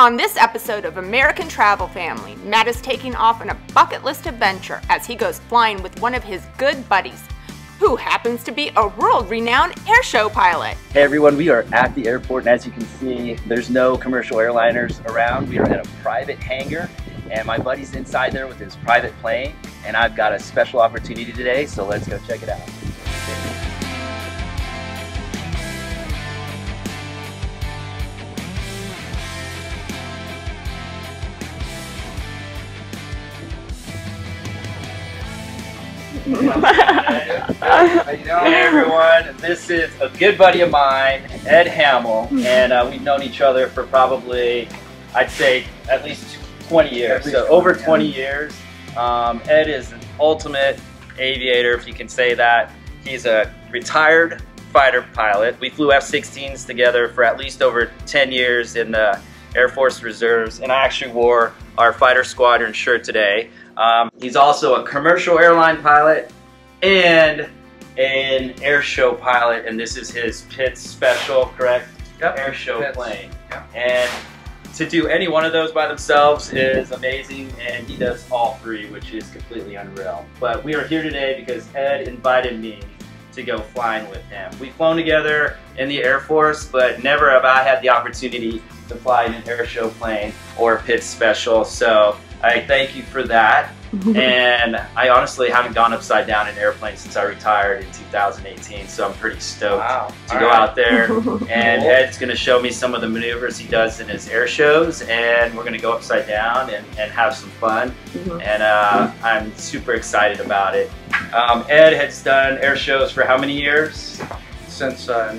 On this episode of American Travel Family, Matt is taking off on a bucket list adventure as he goes flying with one of his good buddies, who happens to be a world renowned airshow pilot. Hey everyone, we are at the airport, and as you can see, there's no commercial airliners around. We are at a private hangar, and my buddy's inside there with his private plane, and I've got a special opportunity today, so let's go check it out. How you doing, everyone? This is a good buddy of mine, Ed Hamill, and uh, we've known each other for probably, I'd say, at least 20 years. least So over 20, 20 years. Um, Ed is an ultimate aviator, if you can say that. He's a retired fighter pilot. We flew F-16s together for at least over 10 years in the Air Force Reserves, and I actually wore our fighter squadron shirt today. Um, he's also a commercial airline pilot and an air show pilot, and this is his Pitts special, correct? Yep. Air show Pitts. plane. Yep. And to do any one of those by themselves is amazing, and he does all three, which is completely unreal. But we are here today because Ed invited me to go flying with him. We've flown together in the Air Force, but never have I had the opportunity to fly in an air show plane or a Pitts special. So I thank you for that. and I honestly haven't gone upside down in an airplane since I retired in 2018, so I'm pretty stoked Wow. to All go right. out there. And Cool. Ed's going to show me some of the maneuvers he does in his air shows, and we're going to go upside down and, and have some fun. And uh, I'm super excited about it. Um, Ed has done air shows for how many years? Since uh,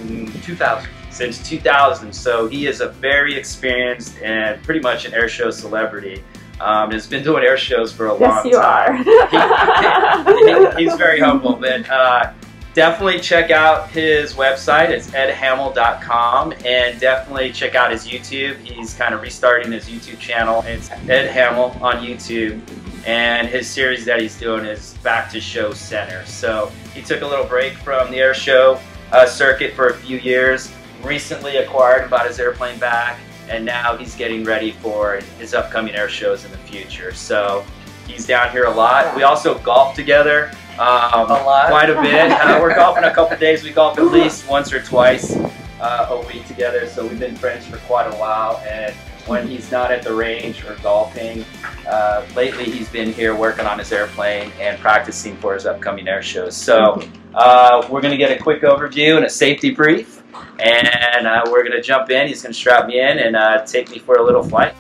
2000. Since 2000. So he is a very experienced and pretty much an air show celebrity. Um, has been doing air shows for a long time. Yes, you are. He- he's very humble, but uh, definitely check out his website. It's edhamill.com, and definitely check out his YouTube. He's kind of restarting his YouTube channel. It's Ed Hamill on YouTube, and his series that he's doing is Back to Show Center. So he took a little break from the air show uh, circuit for a few years. Recently acquired, and bought his airplane back, and now he's getting ready for his upcoming air shows in the future. So he's down here a lot. We also golf together um, A lot? quite a bit. Uh, we're golfing a couple days. We golf at least once or twice uh, a week together. So we've been friends for quite a while. And when he's not at the range or golfing, uh, lately he's been here working on his airplane and practicing for his upcoming air shows. So uh, we're going to get a quick overview and a safety brief. And uh, we're going to jump in. He's going to strap me in and uh, take me for a little flight.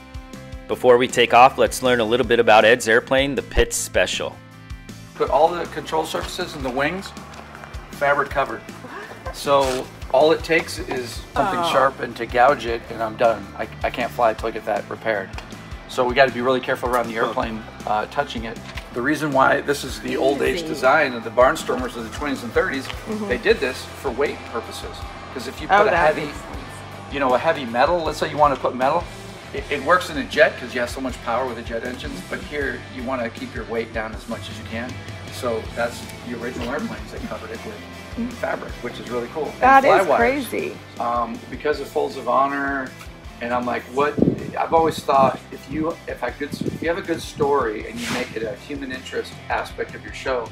Before we take off, let's learn a little bit about Ed's airplane, the Pitts Special. Put all the control surfaces and the wings fabric covered. So all it takes is something Oh. sharp and to gouge it, and I'm done. I, I can't fly until I get that repaired. So we got to be really careful around the airplane uh, touching it. The reason why this is the old age design of the barnstormers of the 20s and 30s, they did this for weight purposes. Because if you put Oh, a heavy, you know, a heavy metal, let's say you want to put metal, it, it works in a jet because you have so much power with the jet engines, but here you want to keep your weight down as much as you can. So that's the original airplanes, they covered it with fabric, which is really cool. That wires. crazy. Um, because of Folds of Honor, and I'm like, what? I've always thought if you if I could if you have a good story and you make it a human interest aspect of your show,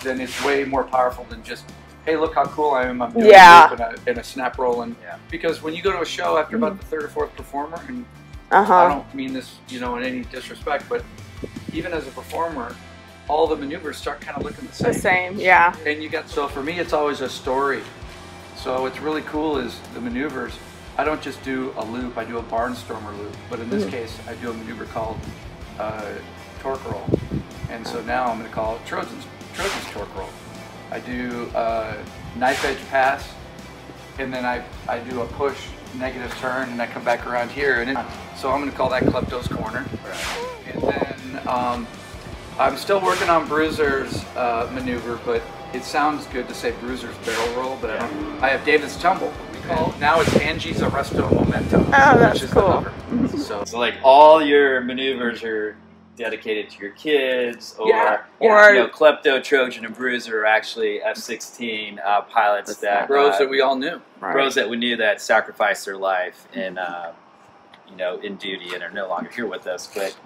then it's way more powerful than just hey look how cool I am I'm doing Yeah. a loop a, and a snap roll and Yeah. because when you go to a show after about the third or fourth performer and Uh I don't mean this you know in any disrespect but even as a performer all the maneuvers start kind of looking the same The same. Yeah. and you got so for me it's always a story so what's really cool is the maneuvers i don't just do a loop i do a barnstormer loop but in this Mhm. case i do a maneuver called uh, torque roll and so now i'm going to call it trojan's trojan's torque roll i do a knife edge pass and then i, I do a push negative turn and i come back around here and it, so i'm going to call that klepto's corner and then um, I'm still working on Bruiser's uh, maneuver, but it sounds good to say Bruiser's barrel roll, but I don't. I have David's tumble. Now it's Angie's Arresto Momentum. Oh, that's which is cool. So So like all your maneuvers are dedicated to your kids, or Yeah, Or you know, Klepto, Trojan, and Bruiser are actually F-16 uh, pilots That's that bros uh, that we all knew. right. bros that we knew that sacrificed their life in uh, you know, in duty and are no longer here with us, but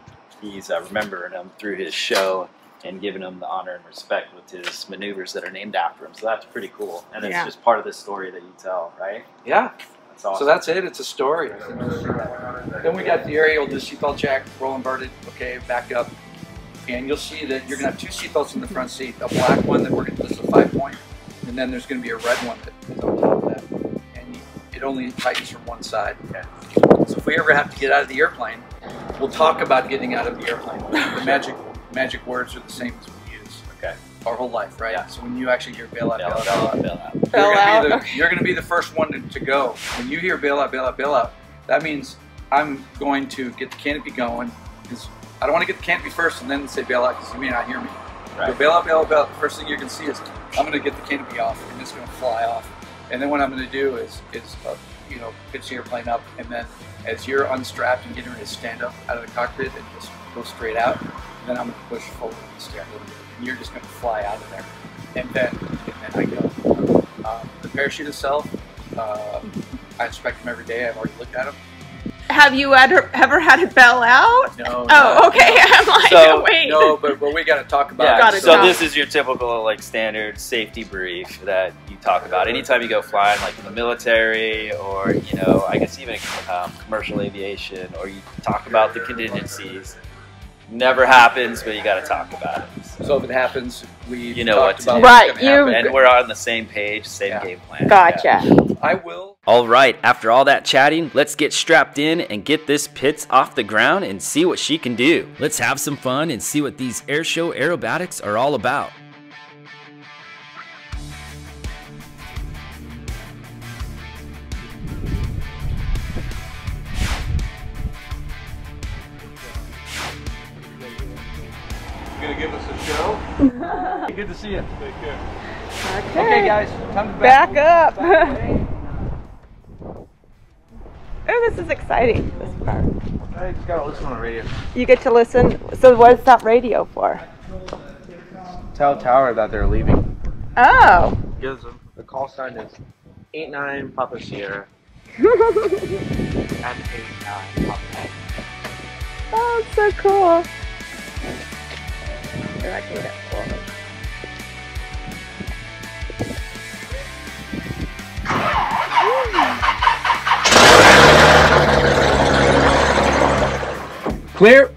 he's uh, remembering them through his show and giving them the honor and respect with his maneuvers that are named after him. So that's pretty cool, and it's Yeah. just part of the story that you tell, right? Yeah. That's awesome. So that's it. It's a story. Then we got the aerial, the seatbelt check, roll inverted. Okay, back up, and you'll see that you're gonna have two seatbelts in the front seat. A black one that we're gonna this is a five point, and then there's gonna be a red one that is on top of that, and you, it only tightens from one side. Okay. So if we ever have to get out of the airplane, we'll talk about getting out of the airplane. The magic magic words are the same as we use okay. Our whole life, right? Yeah. So when you actually hear bail out, Bail bail out, out, bail bail out. You're gonna, be the, you're gonna be the first one to, to go. When you hear bail out, bail out, bail out, that means I'm going to get the canopy going because I don't want to get the canopy first and then say bail out because you may not hear me. Right. So bail out, bail out. The first thing you're gonna see is I'm gonna get the canopy off and it's gonna fly off. And then what I'm gonna do is is uh, you know pitch the airplane up and then as you're unstrapped and getting ready to stand up out of the cockpit and just go straight out, then I'm gonna push forward and stand a little bit, and you're just gonna fly out of there. And then and then I go. Um, the parachute itself, uh, I inspect them every day. I've already looked at them. Have you ever, ever had it bell out? No. Oh, okay. I'm like, So, wait. No, but, but we got to talk about Yeah, it. So talk. this is your typical like standard safety brief that you talk about anytime you go flying, like in the military or you know, I guess even um, commercial aviation, or you talk about the contingencies. Never happens, but you got to talk about it. So- So if it happens, we You know talked what to about do. what's Right, you- and we're on the same page, same Yeah. game plan. Gotcha. Yeah. I will. All right, after all that chatting, let's get strapped in and get this Pitts off the ground and see what she can do. Let's have some fun and see what these airshow aerobatics are all about. Good to see you. Take care. Okay. Okay, guys, time to Back up. Back away. Oh, this is exciting. This part. I just gotta listen on the radio. You get to listen. So, what is that radio for? Tell Tower that they're leaving. Oh. Gives them the call sign is eight nine Papa Sierra and eight nine Papa. Oh, it's so cool. Here, I can get forward. Clear.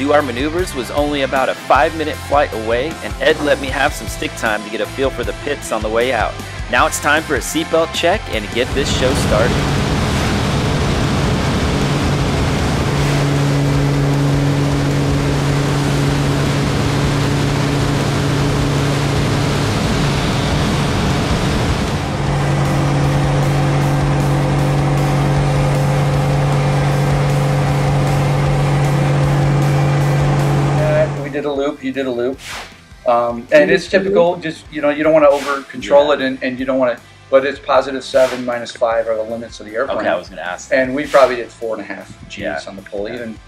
Do our maneuvers was only about a five minute flight away, and Ed let me have some stick time to get a feel for the Pitts on the way out. Now it's time for a seatbelt check and get this show started. Um, and it's typical. Just you know, you don't want to over control Yeah. it, and, and you don't want to. But it's positive seven, minus five are the limits of the airplane. Okay, I was gonna ask. That. and we probably did four and a half G's Yeah. on the pulley, Yeah. and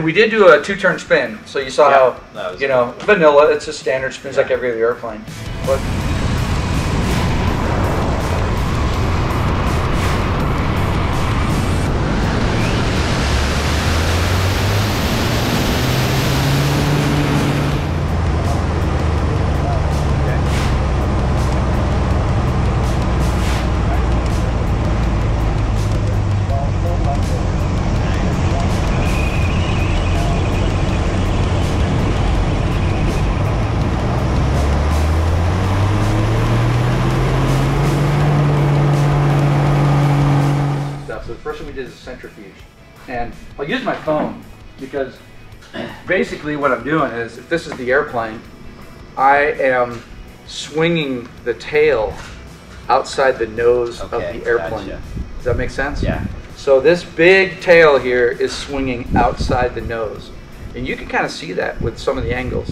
and we did do a two-turn spin. So you saw Yeah, how you know vanilla. It's a standard spins like every other airplane, but. Basically what I'm doing is, if this is the airplane, I am swinging the tail outside the nose Okay, of the airplane. gotcha. Does that make sense? Yeah. So this big tail here is swinging outside the nose. And you can kind of see that with some of the angles.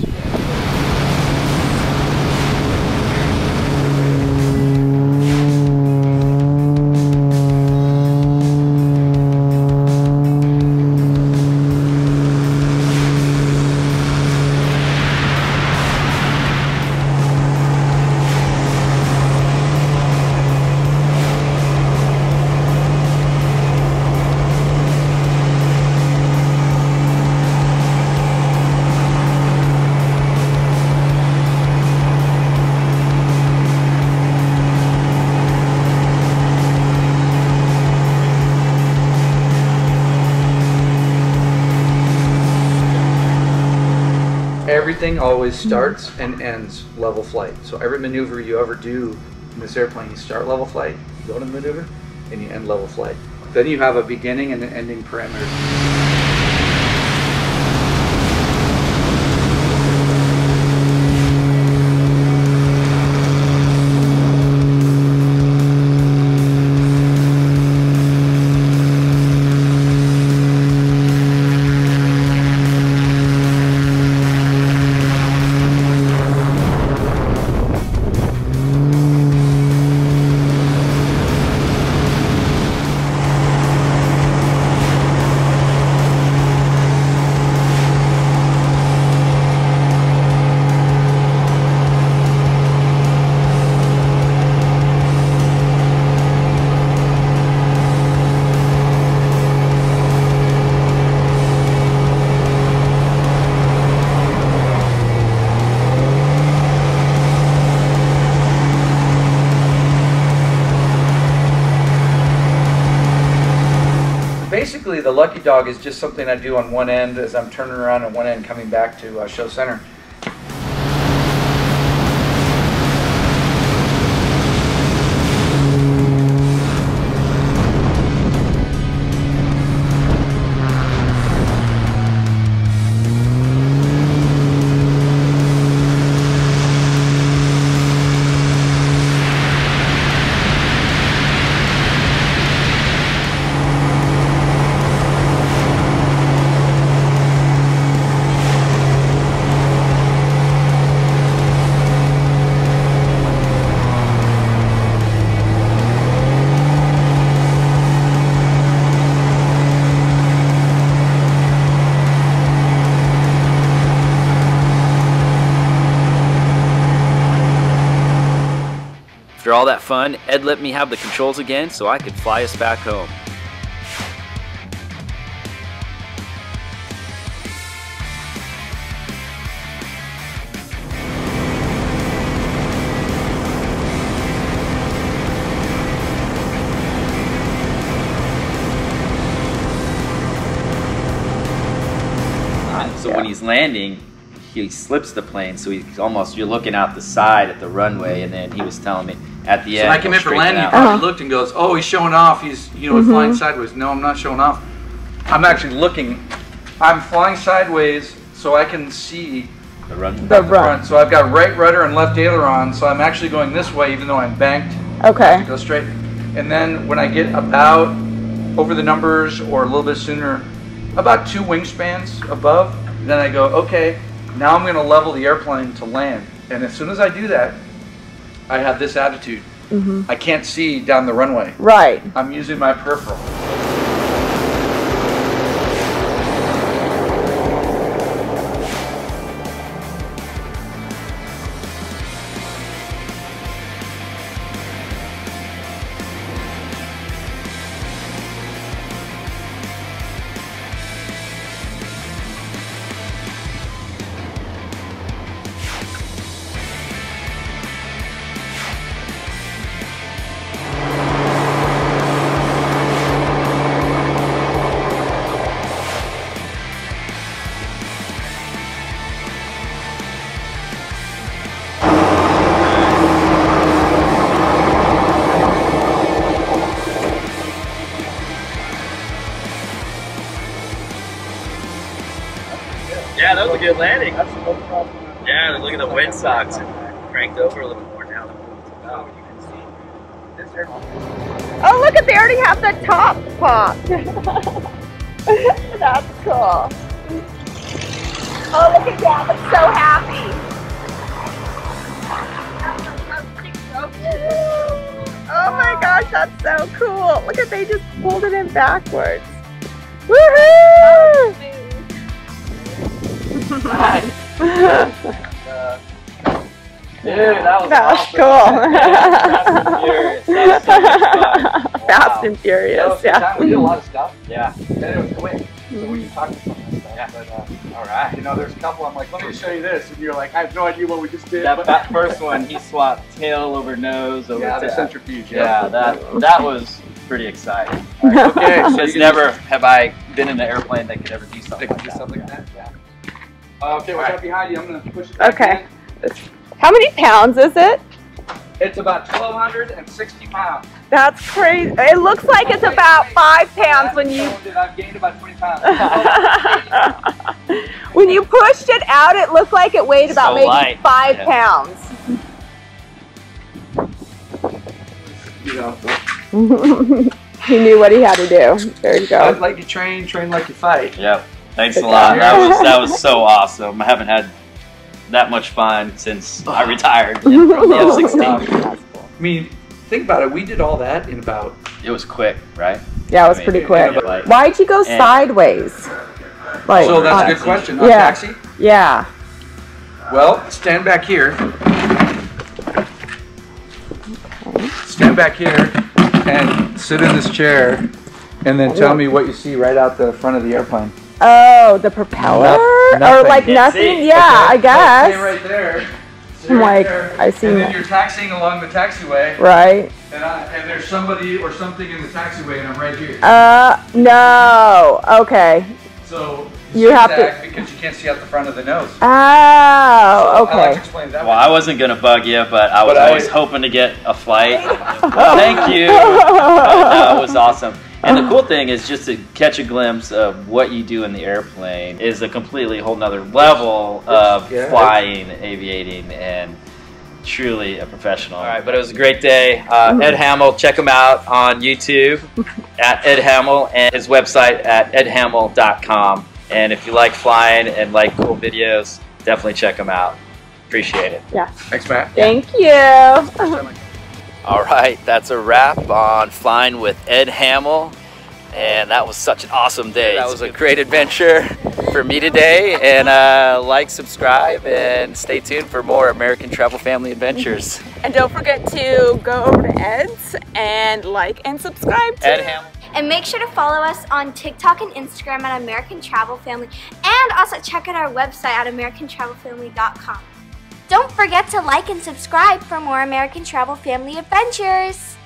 Everything always starts and ends level flight. So every maneuver you ever do in this airplane, you start level flight, you go to maneuver, and you end level flight. Then you have a beginning and an ending parameter. Dog is just something I do on one end as I'm turning around and one end coming back to uh, show center. all that fun, Ed let me have the controls again so I could fly us back home. So when he's landing, he slips the plane, so he's almost you're looking out the side at the runway, and then he was telling me at the So end. when I came in for landing, he probably Uh-huh. looked and goes, "Oh, he's showing off. He's you know flying sideways." No, I'm not showing off. I'm actually looking. I'm flying sideways so I can see the runway. The the run. front. So I've got right rudder and left aileron. So I'm actually going this way, even though I'm banked. Okay. Go straight. And then when I get about over the numbers or a little bit sooner, about two wingspans above, then I go, okay, now I'm going to level the airplane to land. And as soon as I do that, I have this attitude. Mm-hmm. I can't see down the runway. Right. I'm using my peripheral. Windsocks. Uh, cranked over a little more now. Oh, look at they already have the top popped. That's cool. Oh, look at Dad. I'm so happy. Oh my gosh, that's so cool. Look at they just pulled it in backwards. Woohoo! Dude, that was That was awesome. cool. Fast and Furious. That was so much fun. Fast and Furious, yeah. That was a good time. We did a lot of stuff. Yeah. And it was quick. So we can talk to some of that stuff. But, uh, All right. you know, there's a couple I'm like, let me show you this. And you're like, I have no idea what we just did. That, that first one, he swapped tail over nose over yeah, the centrifuge. Yeah, that that was pretty exciting. Okay, so Because you never have I been in an airplane that could ever do They something can like do that. something like that. Yeah. Uh, okay, what's up behind you? I'm gonna push it back Okay. In. How many pounds is it? It's about 1,260 pounds. That's crazy. It looks like it's about five pounds when you I've gained about 20 pounds. when you pushed it out. It looked like it weighed about So maybe light. five Yeah. pounds. you know, he knew what he had to do. There you fight go. like you train, train like you fight. Yep. Thanks a lot. job. That was that was so awesome. I haven't had that much fun since I retired from the F-16. I mean, think about it. We did all that in about. It was quick, right? Yeah, it was I mean, pretty quick. yeah, like- Why'd you go And- sideways? Like, so that's a good uh, question. On Yeah. taxi? Yeah. Well, stand back here. Stand back here and sit in this chair, and then tell me what you see right out the front of the airplane. Oh, the propeller, or nothing. like Can't nothing? see. Yeah, I guess. Stay right there. Stay I'm right like, there. I see And then that. you're taxiing along the taxiway, Right. and, I, and there's somebody or something in the taxiway, and I'm right here. Uh, no. Okay. So You have to- because you can't see out the front of the nose. Oh, I like to okay. explain it that Well. I wasn't gonna bug you, but I was But I- always hoping to get a flight. Thank you. that was awesome. And the cool thing is just to catch a glimpse of what you do in the airplane is a completely whole nother level of Yeah. flying, aviating, and truly a professional. All right, but it was a great day. Uh, Ed Hamill, check him out on YouTube at Ed Hamill and his website at edhamill.com. And if you like flying and like cool videos, definitely check him out. Appreciate it. Yeah. Thanks, Matt. Thank you. All right, that's a wrap on Flying with Ed Hamill. And that was such an awesome day. That was a great adventure for me today. And uh, like, subscribe, and stay tuned for more American Travel Family Adventures. And don't forget to go over to Ed's and like and subscribe to Ed Hamill. And make sure to follow us on TikTok and Instagram at American Travel Family and also check out our website at AmericanTravelFamily.com. Don't forget to like and subscribe for more American Travel Family adventures.